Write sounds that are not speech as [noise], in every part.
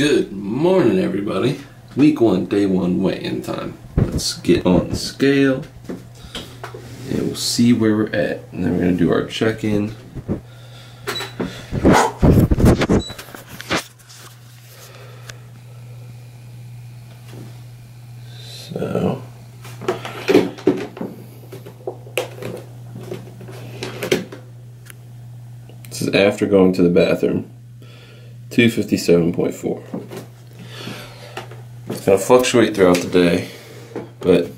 Good morning, everybody. Week one, day one weigh-in time. Let's get on the scale, and we'll see where we're at. And then we're gonna do our check-in. So. This is after going to the bathroom. 257.4. It's going to fluctuate throughout the day, but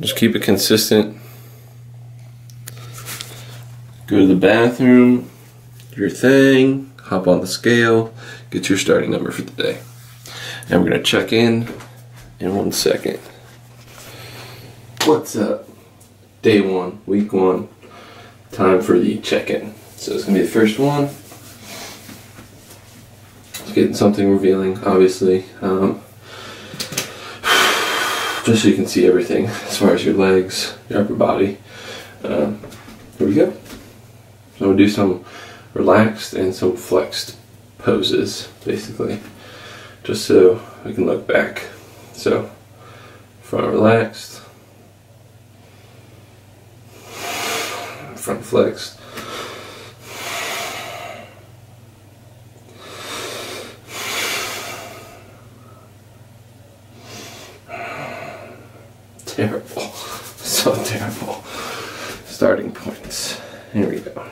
just keep it consistent. Go to the bathroom, do your thing, hop on the scale, get your starting number for the day. And we're going to check in in one second. What's up? Day one, week one, time for the check in. So it's going to be the first one getting something revealing, obviously. Um, just so you can see everything as far as your legs, your upper body. Um, here we go. So we'll do some relaxed and some flexed poses, basically, just so we can look back. So, front relaxed, front flexed, terrible. So terrible. Starting points. Here we go.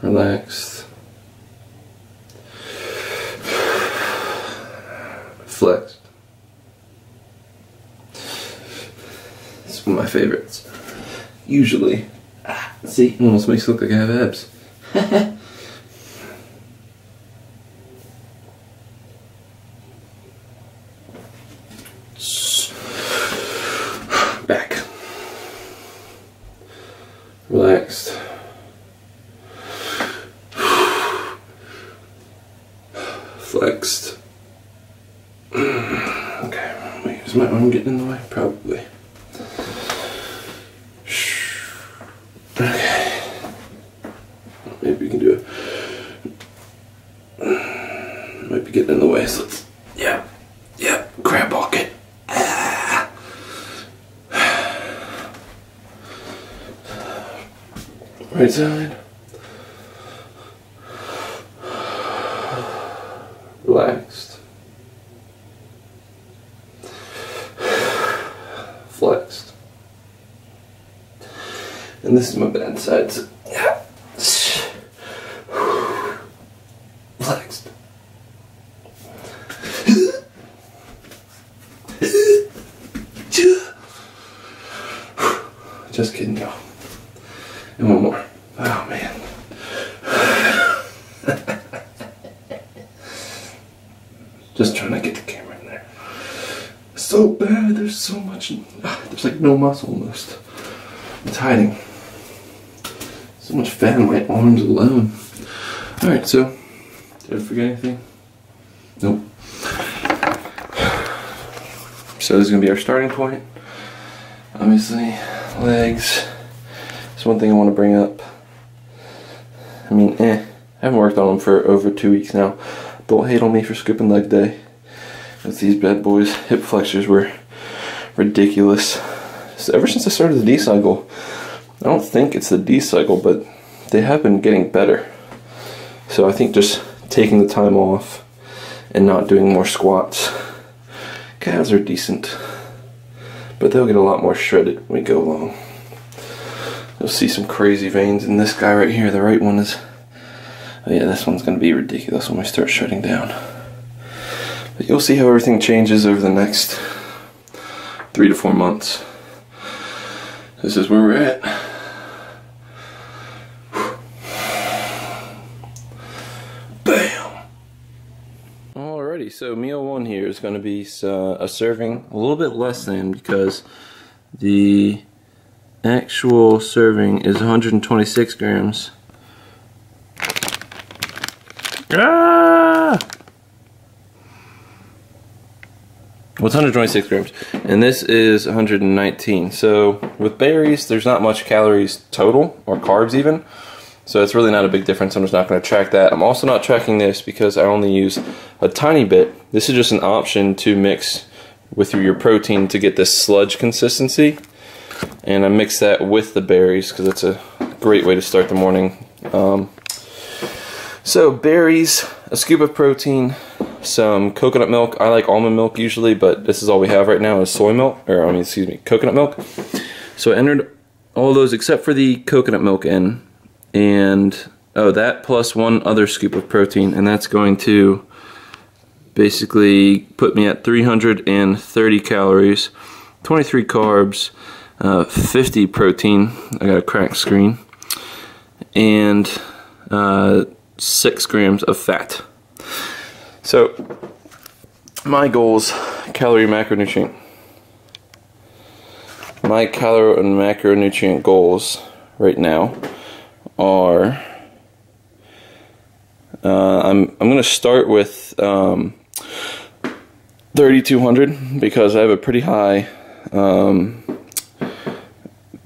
Relaxed. Flexed. It's one of my favorites. Usually. Ah, see, almost makes it look like I have abs. back. Relaxed. Flexed. Okay, wait, is my arm getting in the way? Probably. Okay. Maybe we can do it. Might be getting in the way, so let's, yeah, yeah, crab walk Right side. Relaxed. Flexed. And this is my bad side. So yeah. Flexed. Just kidding, y'all. And one more. Oh man. Just trying to get the camera in there. So bad. There's so much. There's like no muscle almost. It's hiding. So much fat in my arms alone. Alright, so. Did I forget anything? Nope. [sighs] So this is going to be our starting point. Obviously, legs. That's one thing I want to bring up. I mean, eh. I haven't worked on them for over two weeks now. Don't hate on me for skipping leg day. As these bad boys, hip flexors were ridiculous. So ever since I started the D cycle, I don't think it's the D cycle, but they have been getting better. So I think just taking the time off and not doing more squats. Calves are decent, but they'll get a lot more shredded when we go along. You'll see some crazy veins in this guy right here. The right one is, oh yeah, this one's gonna be ridiculous when we start shutting down. But you'll see how everything changes over the next three to four months. This is where we're at. Bam! Alrighty, so meal one here is going to be uh, a serving a little bit less than because the actual serving is 126 grams. Ah! Well, 126 grams, and this is 119. So with berries, there's not much calories total, or carbs even. So it's really not a big difference. I'm just not going to track that. I'm also not tracking this because I only use a tiny bit. This is just an option to mix with your protein to get this sludge consistency. And I mix that with the berries because it's a great way to start the morning. Um, so berries, a scoop of protein, some coconut milk. I like almond milk usually, but this is all we have right now is soy milk, or I mean, excuse me, coconut milk. So I entered all those except for the coconut milk in, and oh, that plus one other scoop of protein, and that's going to basically put me at 330 calories, 23 carbs, uh, 50 protein. I got a cracked screen, and uh, six grams of fat. So, my goals, calorie macronutrient. My calorie and macronutrient goals right now are uh, I'm I'm gonna start with um, 3200 because I have a pretty high um,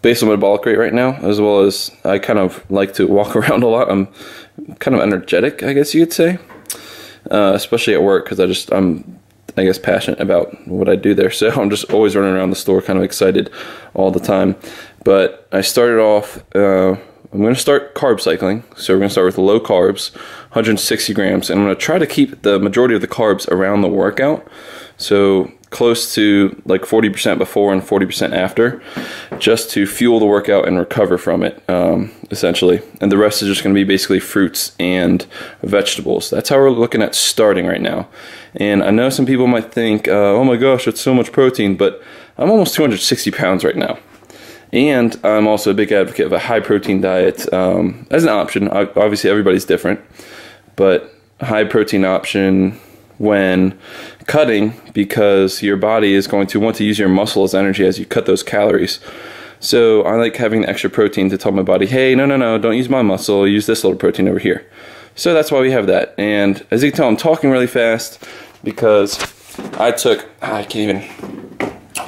basal metabolic rate right now, as well as I kind of like to walk [laughs] around a lot. I'm kind of energetic, I guess you could say uh, especially at work because I just I'm I guess passionate about what I do there. [laughs] So I'm just always running around the store, kind of excited all the time. But I started off. Uh, I'm going to start carb cycling. So we're going to start with low carbs, 160 grams, and I'm going to try to keep the majority of the carbs around the workout. So close to like 40% before and 40% after, just to fuel the workout and recover from it, um, essentially. And the rest is just going to be basically fruits and vegetables. That's how we're looking at starting right now. And I know some people might think, uh, oh my gosh, it's so much protein, but I'm almost 260 pounds right now. And I'm also a big advocate of a high protein diet um, as an option. Obviously, everybody's different, but high protein option when cutting because your body is going to want to use your muscle as energy as you cut those calories. So I like having the extra protein to tell my body, hey, no, no, no, don't use my muscle, use this little protein over here. So that's why we have that. And as you can tell, I'm talking really fast because I took, I can't even,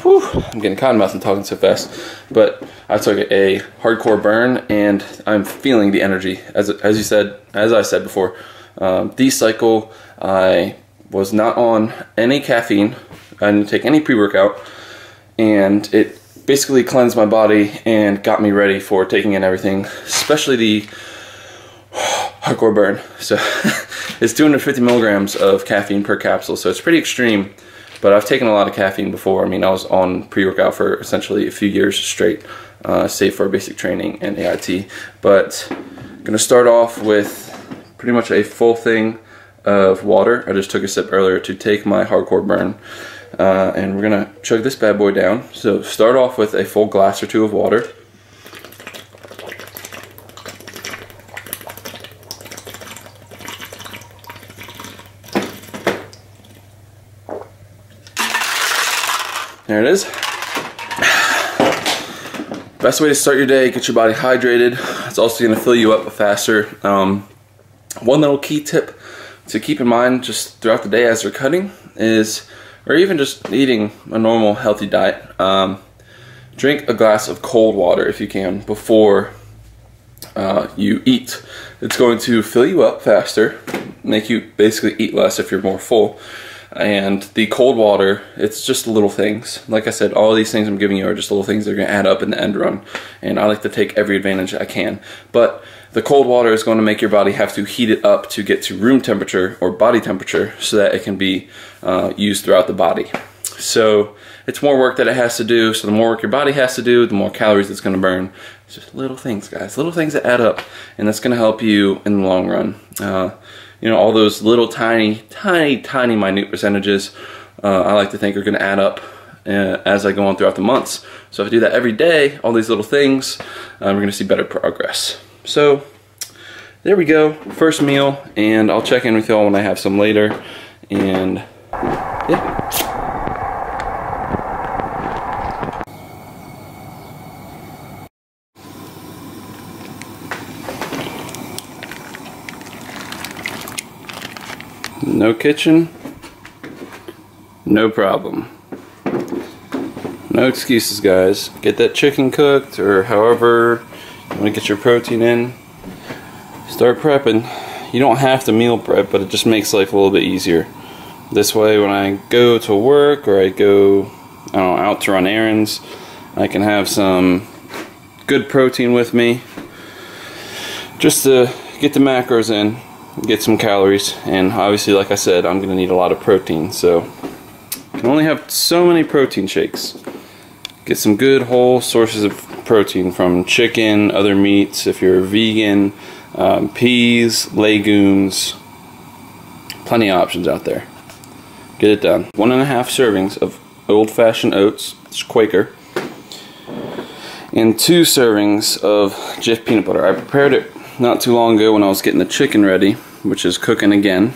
whew, I'm getting cotton mouth and talking so fast. But I took a hardcore burn and I'm feeling the energy. As, as you said, as I said before, um, D-cycle, I was not on any caffeine. I didn't take any pre-workout, and it basically cleansed my body and got me ready for taking in everything, especially the [sighs] hardcore burn. So [laughs] it's 250 milligrams of caffeine per capsule, so it's pretty extreme. But I've taken a lot of caffeine before. I mean, I was on pre-workout for essentially a few years straight, uh, save for basic training and AIT. But I'm gonna start off with pretty much a full thing of water. I just took a sip earlier to take my hardcore burn. Uh, and we're gonna chug this bad boy down. So start off with a full glass or two of water. There it is. [sighs] Best way to start your day, get your body hydrated. It's also gonna fill you up faster. Um, one little key tip to keep in mind just throughout the day as you're cutting is, or even just eating a normal healthy diet, um, drink a glass of cold water if you can before uh, you eat. It's going to fill you up faster, make you basically eat less if you're more full. And the cold water, it's just little things. Like I said, all these things I'm giving you are just little things that are going to add up in the end run. And I like to take every advantage I can. But the cold water is going to make your body have to heat it up to get to room temperature or body temperature so that it can be uh, used throughout the body. So it's more work that it has to do. So the more work your body has to do, the more calories it's going to burn. It's just little things, guys. Little things that add up. And that's going to help you in the long run. Uh, you know, all those little tiny, tiny, tiny minute percentages, uh, I like to think are going to add up uh, as I go on throughout the months. So if I do that every day, all these little things, uh, we're going to see better progress. So there we go, first meal, and I'll check in with y'all when I have some later. And yeah. No kitchen, no problem. No excuses, guys. Get that chicken cooked or however want to get your protein in. start prepping. You don't have to meal prep, but it just makes life a little bit easier. This way, when I go to work or I go I know, out to run errands, I can have some good protein with me just to get the macros in, get some calories, and obviously, like I said, I'm going to need a lot of protein, so I can only have so many protein shakes. Get some good whole sources of protein from chicken, other meats, if you're vegan, um, peas, legumes, plenty of options out there. Get it done. One and a half servings of old-fashioned oats, it's Quaker, and two servings of Jif peanut butter. I prepared it not too long ago when I was getting the chicken ready, which is cooking again,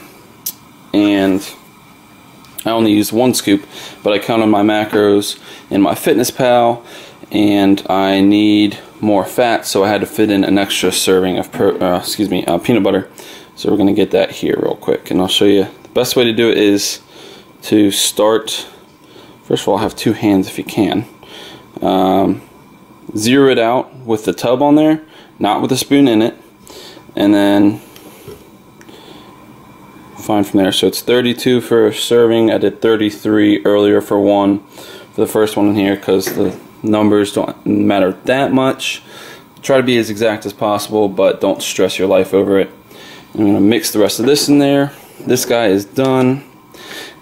and I only used one scoop, but I counted my macros in MyFitnessPal, and I need more fat, so I had to fit in an extra serving of uh, excuse me uh, peanut butter. So we're gonna get that here real quick, and I'll show you the best way to do it is to start. First of all, have two hands if you can. Um, zero it out with the tub on there, not with a spoon in it, and then fine from there. So it's 32 for serving. I did 33 earlier for one for the first one in here because the numbers don't matter that much. Try to be as exact as possible, but don't stress your life over it. I'm going to mix the rest of this in there. This guy is done.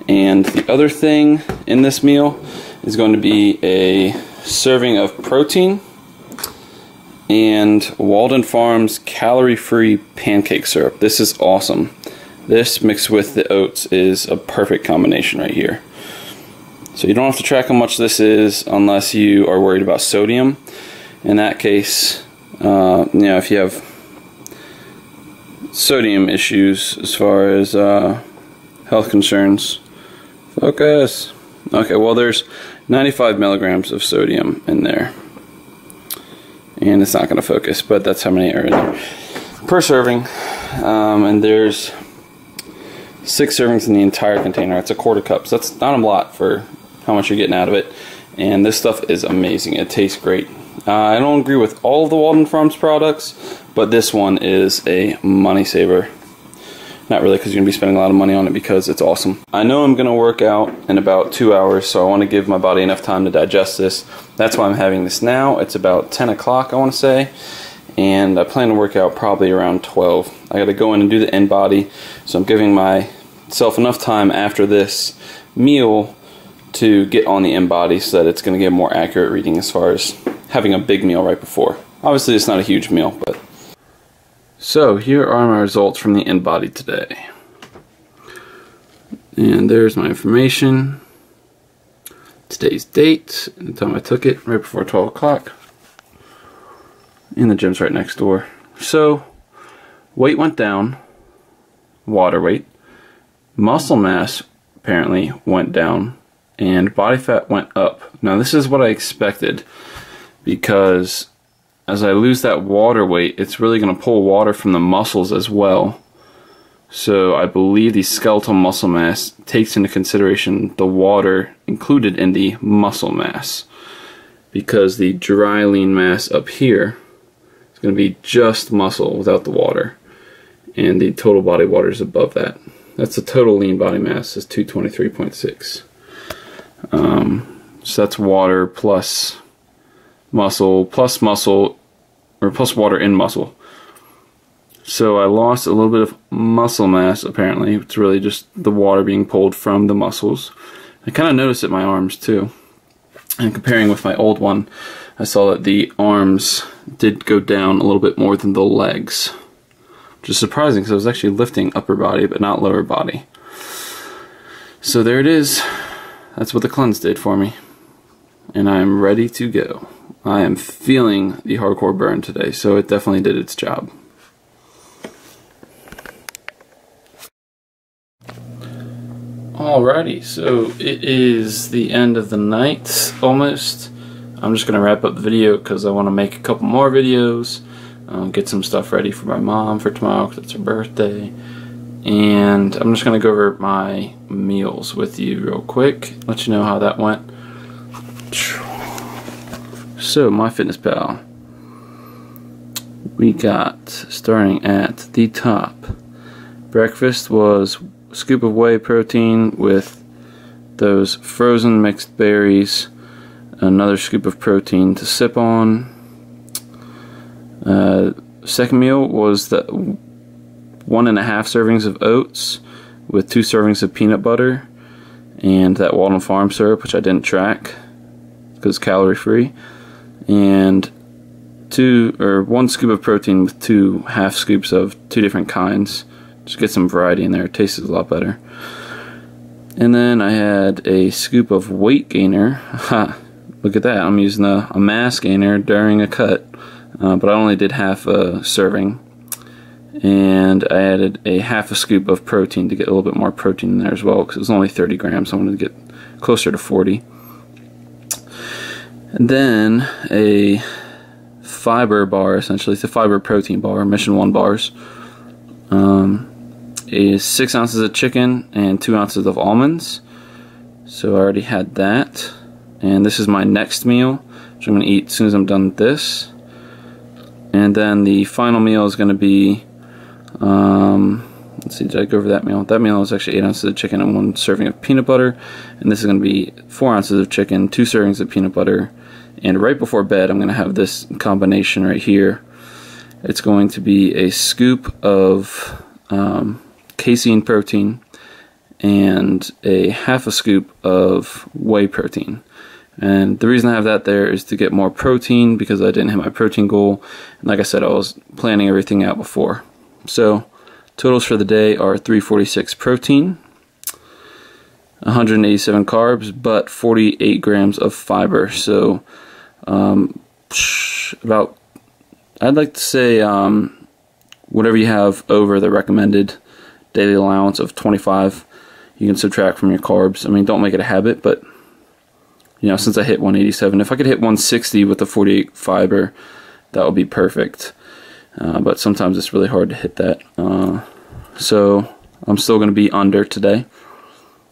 And the other thing in this meal is going to be a serving of protein and Walden Farms calorie-free pancake syrup. This is awesome. This mixed with the oats is a perfect combination right here. So you don't have to track how much this is unless you are worried about sodium. In that case, uh, you know, if you have sodium issues as far as uh, health concerns, focus. Okay, well there's 95 milligrams of sodium in there. And it's not going to focus, but that's how many are in there. Per serving, um, and there's six servings in the entire container. It's a quarter cup, so that's not a lot for how much you're getting out of it. And this stuff is amazing. It tastes great. Uh, I don't agree with all of the Walden Farms products, but this one is a money saver. Not really because you're going to be spending a lot of money on it because it's awesome. I know I'm going to work out in about two hours, so I want to give my body enough time to digest this. That's why I'm having this now. It's about 10 o'clock, I want to say. And I plan to work out probably around 12. I got to go in and do the InBody, so I'm giving myself enough time after this meal to get on the InBody so that it's going to get more accurate reading as far as having a big meal right before. Obviously, it's not a huge meal, but so here are my results from the InBody today. And there's my information. Today's date, the time I took it, right before 12 o'clock. And the gym's right next door. So, weight went down, water weight. Muscle mass apparently went down, and body fat went up. Now, this is what I expected because as I lose that water weight, it's really going to pull water from the muscles as well. So I believe the skeletal muscle mass takes into consideration the water included in the muscle mass. Because the dry lean mass up here is going to be just muscle without the water. And the total body water is above that. That's the total lean body mass is 223.6. Um, so that's water plus muscle plus muscle or plus water in muscle. So I lost a little bit of muscle mass apparently. It's really just the water being pulled from the muscles. I kind of noticed it in my arms too. And comparing with my old one, I saw that the arms did go down a little bit more than the legs. Which is surprising because I was actually lifting upper body but not lower body. So there it is. That's what the cleanse did for me. And I am ready to go. I am feeling the hardcore burn today, so it definitely did its job. Alrighty, so it is the end of the night, almost. I'm just going to wrap up the video because I want to make a couple more videos, uh, get some stuff ready for my mom for tomorrow because it's her birthday. And I'm just going to go over my meals with you real quick, let you know how that went. So, MyFitnessPal. we got starting at the top. Breakfast was scoop of whey protein with those frozen mixed berries, another scoop of protein to sip on. Uh, second meal was the one and a half servings of oats with two servings of peanut butter and that Walden Farm syrup, which I didn't track because it's calorie free, and two or one scoop of protein with two half scoops of two different kinds. Just get some variety in there. It tastes a lot better. And then I had a scoop of weight gainer. [laughs] Ha! Look at that. I'm using a, a mass gainer during a cut, uh, but I only did half a serving. And I added a half a scoop of protein to get a little bit more protein in there as well because it was only 30 grams. I wanted to get closer to 40. And then a fiber bar, essentially. It's a fiber protein bar, Mission 1 bars. Um, is 6 ounces of chicken and 2 ounces of almonds. So I already had that. And this is my next meal, which I'm going to eat as soon as I'm done with this. And then the final meal is going to be, um, let's see, did I go over that meal? That meal is actually 8 ounces of chicken and 1 serving of peanut butter. And this is going to be 4 ounces of chicken, 2 servings of peanut butter, and right before bed, I'm going to have this combination right here. It's going to be a scoop of um, casein protein and a half a scoop of whey protein. And the reason I have that there is to get more protein because I didn't hit my protein goal. And like I said, I was planning everything out before. So totals for the day are 346 protein, 187 carbs, but 48 grams of fiber. So um, about, I'd like to say, um, whatever you have over the recommended daily allowance of 25, you can subtract from your carbs. I mean, don't make it a habit, but you know, since I hit 187, if I could hit 160 with the 48 fiber, that would be perfect. Uh, but sometimes it's really hard to hit that. Uh, so I'm still going to be under today,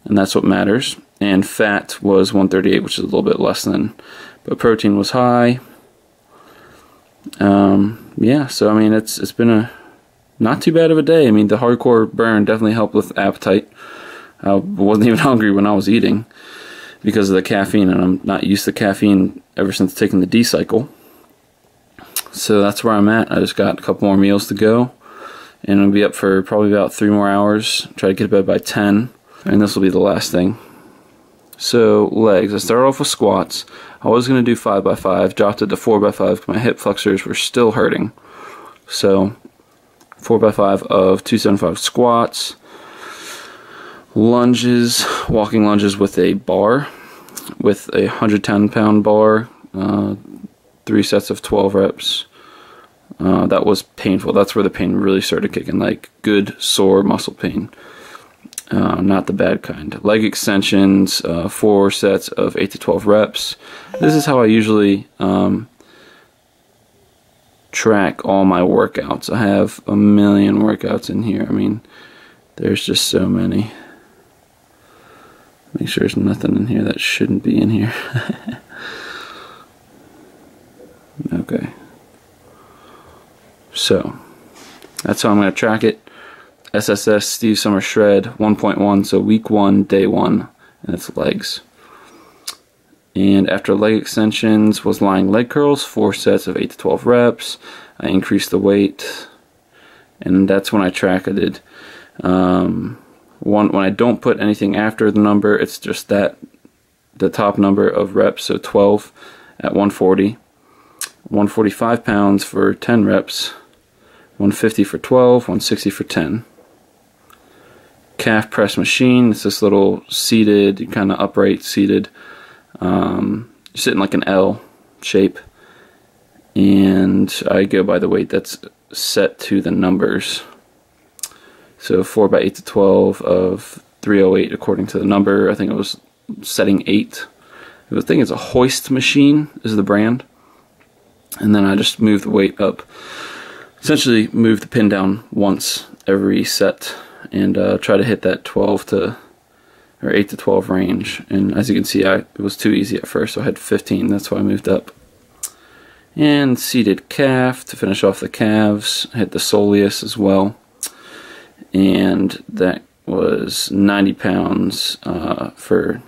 and that's what matters. And fat was 138, which is a little bit less than but protein was high. Um, yeah, so I mean, it's it's been a not too bad of a day. I mean, the hardcore burn definitely helped with appetite. I wasn't [laughs] even hungry when I was eating because of the caffeine, and I'm not used to caffeine ever since taking the D cycle. So that's where I'm at. I just got a couple more meals to go, and I'll be up for probably about three more hours. Try to get to bed by 10, and this will be the last thing. So legs, I started off with squats. I was going to do 5 by 5 dropped it to 4 by 5 because my hip flexors were still hurting. So 4 by 5 of 275 squats. Lunges, walking lunges with a bar, with a 110 pound bar, uh, three sets of 12 reps. Uh, that was painful. That's where the pain really started kicking, like good sore muscle pain uh, not the bad kind. Leg extensions, uh, four sets of 8 to 12 reps. This is how I usually um, track all my workouts. I have a million workouts in here. I mean, there's just so many. Make sure there's nothing in here that shouldn't be in here. [laughs] okay. So, that's how I'm going to track it. SSS Steve Summer Shred 1.1, so week one, day one, and it's legs. And after leg extensions was lying leg curls, four sets of 8 to 12 reps. I increased the weight, and that's when I track. it. um, one when I don't put anything after the number, it's just that the top number of reps, so 12 at 140, 145 pounds for 10 reps, 150 for 12, 160 for 10 calf press machine. It's this little seated, kind of upright seated, um, sitting like an L shape. And I go by the weight that's set to the numbers. So 4 by 8 to 12 of 308 according to the number. I think it was setting 8. I think it's a hoist machine is the brand. And then I just move the weight up. Essentially move the pin down once every set and uh, try to hit that 12 to or 8 to 12 range and as you can see I, it was too easy at first so I had 15 that's why I moved up And seated calf to finish off the calves. Hit the soleus as well. And that was 90 pounds uh, for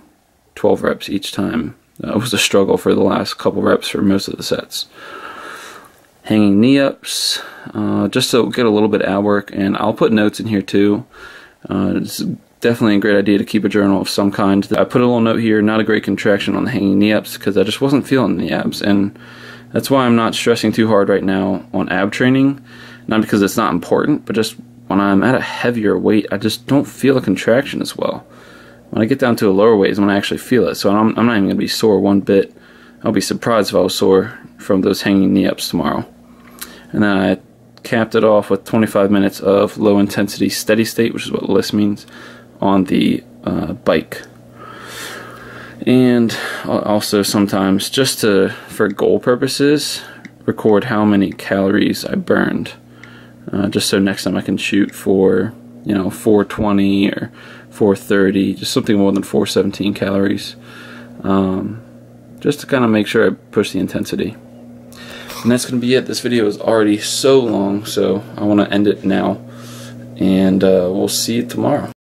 12 reps each time. It was a struggle for the last couple reps for most of the sets. Hanging knee ups, uh, just to get a little bit of ab work, and I'll put notes in here too. Uh, it's definitely a great idea to keep a journal of some kind. I put a little note here, not a great contraction on the hanging knee ups because I just wasn't feeling the abs, and that's why I'm not stressing too hard right now on ab training. Not because it's not important, but just when I'm at a heavier weight, I just don't feel a contraction as well. When I get down to a lower weight is when I actually feel it. So I'm, I'm not even going to be sore one bit. I'll be surprised if I was sore from those hanging knee ups tomorrow. And then I capped it off with 25 minutes of low intensity steady state, which is what LISS means, on the uh, bike. And also sometimes, just to for goal purposes, record how many calories I burned uh, just so next time I can shoot for you know 420 or 430 just something more than 417 calories um, just to kind of make sure I push the intensity. And that's gonna be it. This video is already so long so I want to end it now. And uh, we'll see you tomorrow